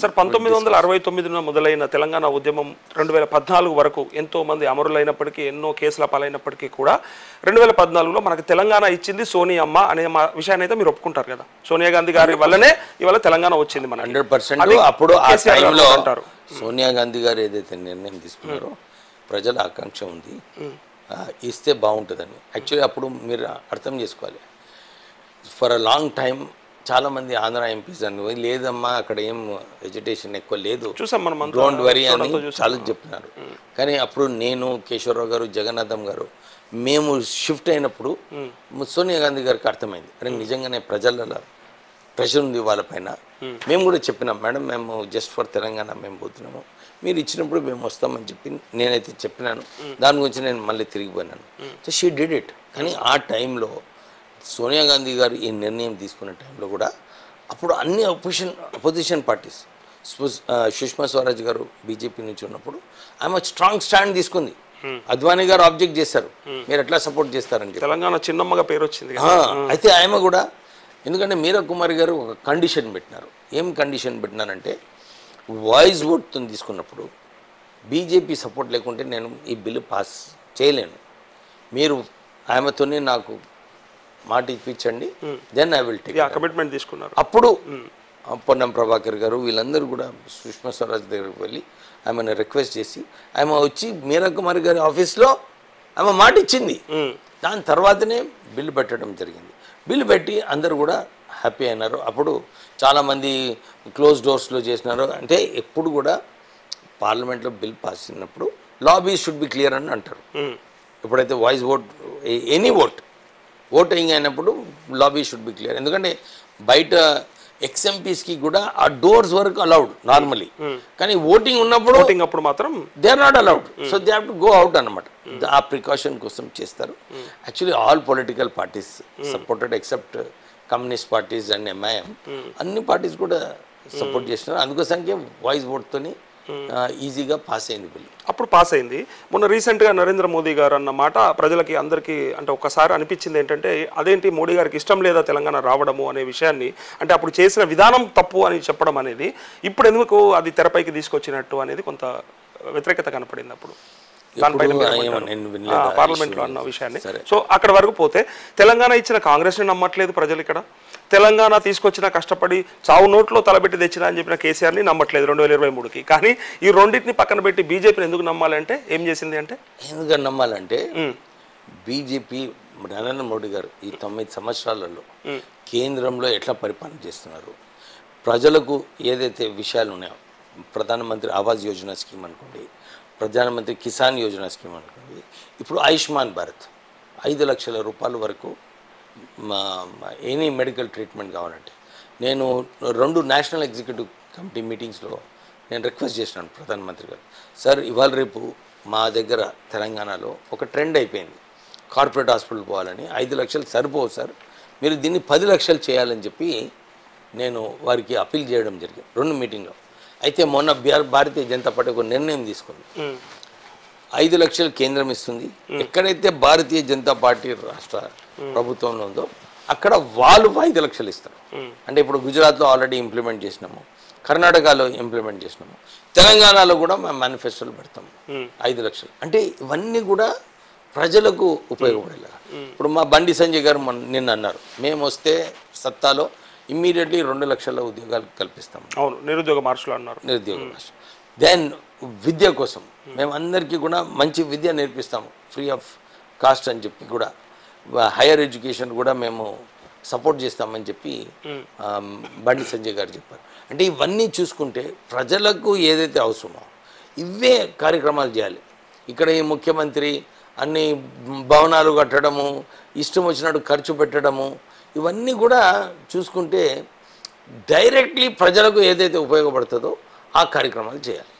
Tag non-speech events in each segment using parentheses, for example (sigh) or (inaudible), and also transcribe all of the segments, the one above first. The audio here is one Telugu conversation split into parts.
సార్ పంతొమ్మిది వందల అరవై తొమ్మిదిన మొదలైన తెలంగాణ ఉద్యమం రెండు వేల పద్నాలుగు వరకు ఎంతో మంది అమరులైనప్పటికీ ఎన్నో కేసుల పాలైనప్పటికీ కూడా రెండు వేల పద్నాలుగులో మనకు తెలంగాణ ఇచ్చింది సోనియమ్మ అనే మా విషయాన్ని అయితే మీరు ఒప్పుకుంటారు కదా. సోనియా గాంధీ గారి వల్లనే ఇవాళ తెలంగాణ వచ్చింది మనకి. హండ్రెడ్ పర్సెంట్ అప్పుడు అంటారు. సోనియా గాంధీ గారు ఏదైతే నిర్ణయం తీసుకున్నారో ప్రజల ఆకాంక్ష ఉంది. ఇస్తే బాగుంటుందని. యాక్చువల్లీ అప్పుడు మీరు అర్థం చేసుకోవాలి. ఫర్ అ లాంగ్ టైం చాలా మంది ఆంధ్ర ఎంపీస్ అని లేదమ్మా అక్కడ ఏం వెజిటేషన్ ఎక్కువ లేదు. చూసాం మనం డోంట్ వరీ అని. చాలా చెప్పినారు. కానీ అప్పుడు నేను కేశవరావు గారు జగన్నాథం గారు మేము షిఫ్ట్ అయినప్పుడు సోనియా గాంధీ గారికి అర్థమైంది. అరే నిజంగానే ప్రజలలో ప్రెషర్ ఉంది వాళ్ళపైన మేము కూడా చెప్పినాం మేడం మేము జస్ట్ ఫర్ తెలంగాణ మేము పోతున్నాము. మీరు ఇచ్చినప్పుడు మేము వస్తామని చెప్పి నేనైతే చెప్పినాను. దాని గురించి నేను మళ్ళీ తిరిగిపోయినాను. సో షీ డిడ్ ఇట్ కానీ ఆ టైంలో సోనియా గాంధీ గారు ఈ నిర్ణయం తీసుకున్న టైంలో కూడా అప్పుడు అన్ని opposition opposition parties Sushma Swaraj garu BJP నుంచి ఉన్నప్పుడు ఆమె స్ట్రాంగ్ స్టాండ్ తీసుకుంది. అద్వానీ గారు ఆబ్జెక్ట్ చేశారు. మీరు ఎట్లా సపోర్ట్ చేస్తారని చెప్పి. తెలంగాణ చిన్నమ్మగా పేరు వచ్చింది ఆ, అయితే ఆమె కూడా ఎందుకంటే మీరా కుమార్ గారు ఒక కండిషన్ పెట్టినారు. ఏం కండిషన్ పెట్టినారంటే వాయిస్ ఓట్తో తీసుకున్నప్పుడు బీజేపీ సపోర్ట్ లేకుంటే నేను ఈ బిల్లు పాస్ చేయలేను. మీరు ఆమెతోనే నాకు మాట ఇప్పించండి then I will take commitment తీసుకున్నారు. అప్పుడు పొన్నం ప్రభాకర్ గారు వీళ్ళందరూ కూడా సుష్మా స్వరాజ్ దగ్గరికి వెళ్ళి ఆమెను రిక్వెస్ట్ చేసి ఆమె వచ్చి మీరా కుమార్ గారి ఆఫీస్లో ఆమె మాట ఇచ్చింది. దాని తర్వాతనే బిల్లు పెట్టడం జరిగింది. బిల్లు పెట్టి అందరూ కూడా హ్యాపీ అయినారు. అప్పుడు చాలామంది క్లోజ్ డోర్స్లో చేసినారు. అంటే ఎప్పుడు కూడా పార్లమెంట్లో బిల్ పాస్ అయినప్పుడు లాబీ షుడ్ బి క్లియర్ అని అంటారు. ఎప్పుడైతే voice vote any vote voting అయినప్పుడు లాబీ షుడ్ బి క్లియర్ ఎందుకంటే బయట ఎక్స్ఎంపీస్కి కూడా ఆ డోర్స్ వరకు అలౌడ్ నార్మలీ కానీ ఓటింగ్ ఉన్నప్పుడు ఓటింగ్ అప్పుడు మాత్రం they are not allowed so they have to go out అనమాట ఆ ప్రికాషన్ కోసం చేస్తారు. Actually all political parties supported except communist parties and MIM అన్ని పార్టీస్ కూడా సపోర్ట్ చేస్తున్నారు. అందుకోసానికి వాయిస్ ఓట్తోని ఈజీగా పాస్ అయింది బిల్ అప్పుడు పాస్ అయింది. మొన్న రీసెంట్గా నరేంద్ర మోదీ గారు అన్న మాట ప్రజలకి అందరికీ అంటే ఒక్కసారి అనిపించింది ఏంటంటే అదేంటి మోడీ గారికి ఇష్టం లేదా తెలంగాణ రావడము అనే విషయాన్ని అంటే అప్పుడు చేసిన విధానం తప్పు అని చెప్పడం అనేది ఇప్పుడు ఎందుకు అది తెరపైకి తీసుకొచ్చినట్టు అనేది కొంత వ్యతిరేకత కనపడింది అప్పుడు. పార్లమెంట్లో. అన్న విషయాన్ని. సో అక్కడ వరకు పోతే తెలంగాణ ఇచ్చిన కాంగ్రెస్ని నమ్మట్లేదు ప్రజలు ఇక్కడ. తెలంగాణ తీసుకొచ్చిన కష్టపడి చావు నోట్లో తలబెట్టి తెచ్చిన అని చెప్పిన కేసీఆర్ని నమ్మట్లేదు రెండు వేల ఇరవై మూడుకి. కానీ ఈ రెండింటిని పక్కన పెట్టి బీజేపీని ఎందుకు నమ్మాలంటే ఏం చేసింది అంటే? ఎందుకని నమ్మాలంటే బీజేపీ నరేంద్ర మోడీ గారు ఈ తొమ్మిది సంవత్సరాలలో కేంద్రంలో ఎట్లా పరిపాలన చేస్తున్నారు? ప్రజలకు ఏదైతే విషయాలు ఉన్నాయో ప్రధానమంత్రి ఆవాస్ యోజన స్కీమ్ అనుకోండి ప్రధానమంత్రి కిసాన్ యోజన స్కీమ్ అనుకోండి. ఇప్పుడు ఆయుష్మాన్ భారత్ ఐదు లక్షల రూపాయల వరకు మా ఎనీ మెడికల్ ట్రీట్మెంట్ కావాలంటే నేను రెండు నేషనల్ ఎగ్జిక్యూటివ్ కమిటీ మీటింగ్స్లో నేను రిక్వెస్ట్ చేసినాను ప్రధానమంత్రి గారు. సార్ ఇవాళ రేపు మా దగ్గర తెలంగాణలో ఒక ట్రెండ్ అయిపోయింది. కార్పొరేట్ హాస్పిటల్ పోవాలని ఐదు లక్షలు సరిపోవు సార్. మీరు దీన్ని పది లక్షలు చేయాలని చెప్పి నేను వారికి అప్పీల్ చేయడం జరిగింది. రెండు మీటింగ్లో అయితే మొన్న బిఆర్ భారతీయ జనతా పార్టీ ఒక నిర్ణయం తీసుకుంది. ఐదు లక్షలు కేంద్రం ఇస్తుంది. ఎక్కడైతే భారతీయ జనతా పార్టీ రాష్ట్ర ప్రభుత్వంలో ఉందో అక్కడ వాళ్ళు ఐదు లక్షలు ఇస్తారు. అంటే ఇప్పుడు గుజరాత్లో ఆల్రెడీ ఇంప్లిమెంట్ చేసినాము. కర్ణాటకలో ఇంప్లిమెంట్ చేసినాము. తెలంగాణలో కూడా మేము మేనిఫెస్టోలు పెడతాము ఐదు లక్షలు. అంటే ఇవన్నీ కూడా ప్రజలకు ఉపయోగపడేలా ఇప్పుడు మా బండి సంజయ్ గారు నిన్న అన్నారు. మేము వస్తే సత్తాలో ఇమ్మీడియట్లీ రెండు లక్షల ఉద్యోగాలు కల్పిస్తాము అవును నిరుద్యోగ మార్చులు అన్నారు. నిరుద్యోగ భాష దెన్ విద్య కోసం మేము అందరికీ కూడా మంచి విద్య నేర్పిస్తాము. ఫ్రీ ఆఫ్ కాస్ట్ అని చెప్పి కూడా హైయర్ ఎడ్యుకేషన్ కూడా మేము సపోర్ట్ చేస్తామని చెప్పి బండి సంజయ్ గారు చెప్పారు. అంటే ఇవన్నీ చూసుకుంటే ప్రజలకు ఏదైతే అవసరమో ఇవే కార్యక్రమాలు చేయాలి. ఇక్కడ ఈ ముఖ్యమంత్రి అన్ని భవనాలు కట్టడము ఇష్టం వచ్చినట్టు ఖర్చు పెట్టడము ఇవన్నీ కూడా చూసుకుంటే డైరెక్ట్లీ ప్రజలకు ఏదైతే ఉపయోగపడుతుందో ఆ కార్యక్రమాలు చేయాలి.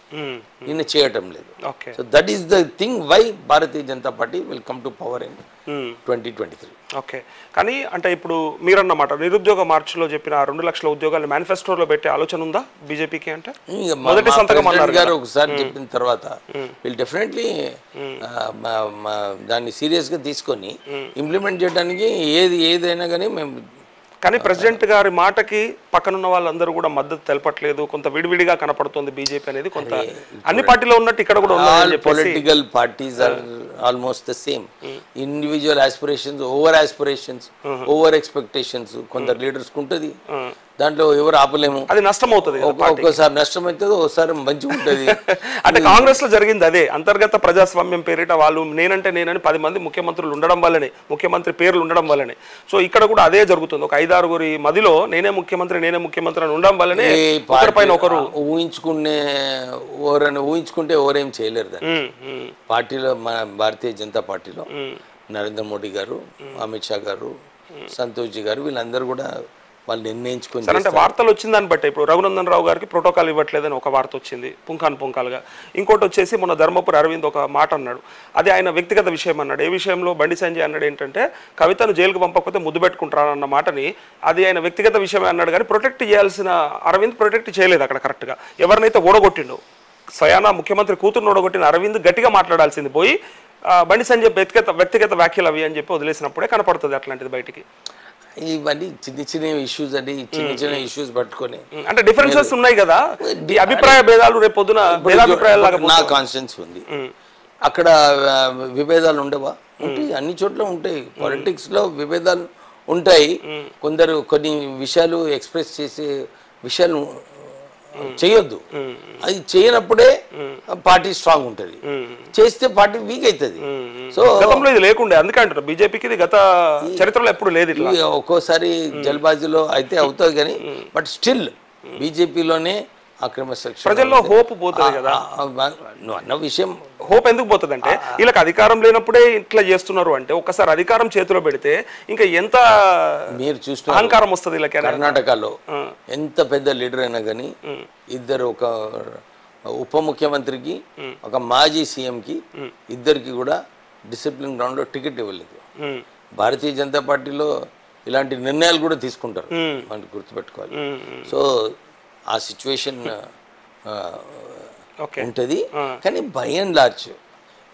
ఈయన చేయటం లేదు. Okay so that is the thing why Bharatiya Janata party will come to power in twenty twenty three okay కానీ అంటే ఇప్పుడు మీరన్నమాట నిరుద్యోగ మార్చిలో చెప్పిన రెండు లక్షల ఉద్యోగాలు మేనిఫెస్టోలో పెట్టే ఆలోచన ఉందా బీజేపీకి అంటే? మొదటి సంతకం గారు ఒకసారి చెప్పిన తర్వాత వీళ్ళు డెఫినెట్లీ దాన్ని సీరియస్గా తీసుకొని ఇంప్లిమెంట్ చేయడానికి ఏది ఏదైనా కానీ మేము కానీ ప్రెసిడెంట్ గారి మాటకి పక్కనున్న వాళ్ళందరూ కూడా మద్దతు తెలపట్లేదు. కొంత విడివిడిగా కనపడుతుంది బీజేపీ అనేది. కొంత అన్ని పార్టీలో ఉన్నట్టు ఇక్కడ కూడా political parties are almost the same individual aspirations over aspirations over expectations కొందరు లీడర్స్ ఉంటుంది. దాంట్లో ఎవరు ఆపలేము. అది నష్టం అవుతుంది ఒక్కోసారి నష్టం అవుతుంది ఒకసారి మంచిగా ఉంటుంది. (laughs) అంటే కాంగ్రెస్లో జరిగింది అదే. అంతర్గత ప్రజాస్వామ్యం పేరిట వాళ్ళు నేనంటే నేనని పది మంది ముఖ్యమంత్రులు ఉండడం వల్లనే ముఖ్యమంత్రి పేర్లు ఉండడం వల్లనే. సో ఇక్కడ కూడా అదే జరుగుతుంది. ఒక ఐదారుగురి మదిలో నేనే ముఖ్యమంత్రి నేనే ముఖ్యమంత్రి అని ఉండడం వల్లనే పైన ఒకరు ఊహించుకునే ఎవరైనా ఊహించుకుంటే ఎవరేం చేయలేరు దాన్ని. పార్టీలో మన భారతీయ జనతా పార్టీలో నరేంద్ర మోడీ గారు అమిత్ షా గారు సంతోష్ జీ గారు వీళ్ళందరూ కూడా వాళ్ళు నిర్ణయించుకొని అంటే వార్తలు వచ్చిన దాన్ని బట్టి ఇప్పుడు రఘునందన్ రావు గారికి ప్రోటోకాల్ ఇవ్వట్లేదని ఒక వార్త వచ్చింది పుంఖాన్ పుంఖాలుగా. ఇంకోటి వచ్చేసి మొన్న ధర్మపురి అరవింద్ ఒక మాట అన్నాడు. అది ఆయన వ్యక్తిగత విషయం అన్నాడు. ఏ విషయంలో? బండి సంజయ్ అన్నాడు ఏంటంటే కవితను జైలుకు పంపకపోతే ముద్దు పెట్టుకుంటారన్న మాటని అది ఆయన వ్యక్తిగత విషయమే అన్నాడు కానీ ప్రొటెక్ట్ చేయాల్సిన అరవింద్ ప్రొటెక్ట్ చేయలేదు అక్కడ కరెక్ట్గా. ఎవరినైతే ఓడగొట్టిండో స్వయానా ముఖ్యమంత్రి కూతురును ఓడగొట్టిన అరవింద్ గట్టిగా మాట్లాడాల్సింది. పోయి బండి సంజయ్ వ్యక్తిగత వ్యక్తిగత వ్యాఖ్యలు అవి అని చెప్పి వదిలేసినప్పుడే కనపడుతుంది అట్లాంటిది బయటికి. ఇవన్నీ చిన్న చిన్న ఇష్యూస్ అండి. చిన్న చిన్న ఇష్యూస్ పట్టుకొని అంటే డిఫరెన్సెస్ ఉన్నాయి కదా? అభిప్రాయ భేదాలు రేపు పొద్దున నా కాన్స్టిట్యూన్స్ ఉంది. అక్కడ విభేదాలు ఉండవా? ఉంటాయి అన్ని చోట్ల ఉంటాయి. పాలిటిక్స్లో విభేదాలు ఉంటాయి. కొందరు కొన్ని విషయాలు ఎక్స్ప్రెస్ చేసే విషయాలు చేయొద్దు అది చేయనప్పుడే పార్టీ స్ట్రాంగ్ ఉంటుంది. చేస్తే పార్టీ వీక్ అవుతుంది సో గతంలో ఇది లేకుండే అందుకే అంటారు బీజేపీకి ఇది గత చరిత్రలో ఎప్పుడు లేదు ఒక్కోసారి జల్బాజీలో అయితే అవుతుంది కానీ బట్ స్టిల్ బీజేపీలోనే అక్రమ శిక్షణ ప్రజల్లో హోప్ పోతుంది కదా? నువ్వు అన్న విషయం హోప్ ఎందుకు పోతుంది అంటే వీళ్ళకి అధికారం లేనప్పుడే ఇట్లా చేస్తున్నారు అంటే ఒకసారి అధికారం చేతిలో పెడితే ఇంకా ఎంత మీరు చూసిన అహంకారం వస్తుంది వీళ్ళకి. కర్ణాటకలో ఎంత పెద్ద లీడర్ అయినా కానీ ఇద్దరు ఒక ఉప ముఖ్యమంత్రికి ఒక మాజీ సీఎంకి ఇద్దరికి కూడా డిసిప్లిన్ గ్రౌండ్లో టికెట్ ఇవ్వలేదు. భారతీయ జనతా పార్టీలో ఇలాంటి నిర్ణయాలు కూడా తీసుకుంటారు. మనకి గుర్తుపెట్టుకోవాలి. సో ఆ సిచ్యువేషన్ (laughs) ఉంటుంది. కానీ బై అండ్ లార్జ్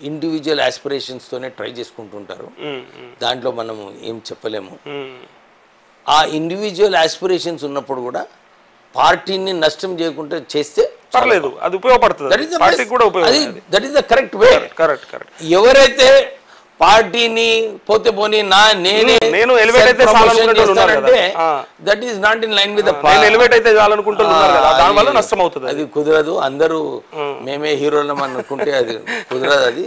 ఇండివిజువల్ ఆస్పిరేషన్స్తోనే ట్రై చేసుకుంటుంటారు. దాంట్లో మనం ఏం చెప్పలేము. ఆ ఇండివిజువల్ ఆస్పిరేషన్స్ ఉన్నప్పుడు కూడా పార్టీని నష్టం చేయకుండా చేస్తే పర్లేదు అది ఉపయోగపడుతుంది. దట్ ఈస్ పార్టీకి కూడా ఉపయోగపడుతుంది. That is the correct way correct correct ఎవరైతే పార్టీని పోతే పోని నా నేనే నేను elevate అయితే. ఆ. That is not in line with elevate అయితే చాలనుకుంటున్నారు కదా దానివల్ల నష్టం అవుతుంది అది కుదరదు అందరూ మేమే హీరోలం అనుకుంటే అది కుదరదు అది.